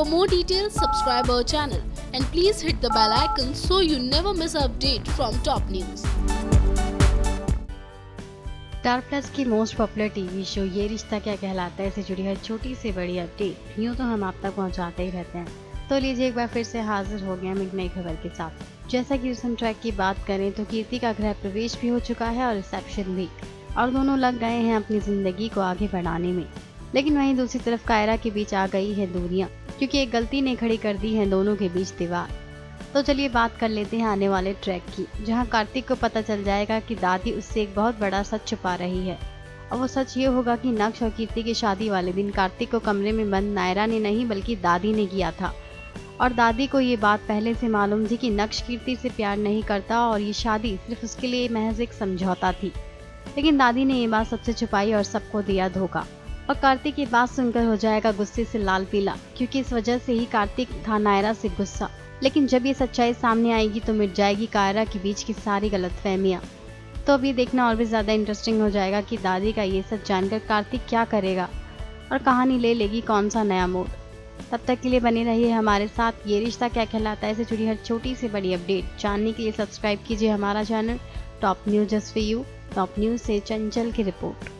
For more details, subscribe our channel and please hit the bell icon so you never miss an update from top news. Star Plus की most popular TV show Yeh Rishta Kya कहलाता है? से जुड़ी हर छोटी से बड़ी update यूँ तो हम आप तक पहुँचाते ही रहते हैं। तो लीजिए एक बार फिर से हाजिर हो गया हम एक नई खबर के साथ। जैसा कि रिसेंट ट्रैक की बात करें तो कीर्ति का गृह प्रवेश भी हो चुका है और रिसेप्शन भी। और दोनों लग गए हैं अपनी ज़िंदगी को आगे बढ़ाने में। लेकिन वहीं दूसरी तरफ़ कायरा के बीच आ गई है दूरियाँ। क्योंकि एक गलती ने खड़ी कर दी है दोनों के बीच दीवार। तो चलिए बात कर लेते हैं आने वाले ट्रैक की, जहाँ कार्तिक को पता चल जाएगा कि दादी उससे एक बहुत बड़ा सच छुपा रही है। और वो सच ये होगा कि नक्श और कीर्ति की शादी वाले दिन कार्तिक को कमरे में बंद नायरा ने नहीं, बल्कि दादी ने किया था। और दादी को ये बात पहले से मालूम थी कि नक्श कीर्ति से प्यार नहीं करता और ये शादी सिर्फ़ उसके लिए महज एक समझौता थी। लेकिन दादी ने ये बात सबसे छुपाई और सबको दिया धोखा। और कार्तिक ये बात सुनकर हो जाएगा गुस्से से लाल पीला, क्योंकि इस वजह से ही कार्तिक था नायरा से गुस्सा। लेकिन जब ये सच्चाई सामने आएगी तो मिट जाएगी कायरा के बीच की सारी गलत फहमियाँ। तो अभी देखना और भी ज़्यादा इंटरेस्टिंग हो जाएगा कि दादी का ये सच जानकर कार्तिक क्या करेगा और कहानी ले लेगी कौन सा नया मोड। तब तक के लिए बने रहिए हमारे साथ। ये रिश्ता क्या कहलाता है, इसे जुड़ी हर छोटी से बड़ी अपडेट। जानने के लिए सब्सक्राइब कीजिए हमारा channel top news just for you top news से चंचल की report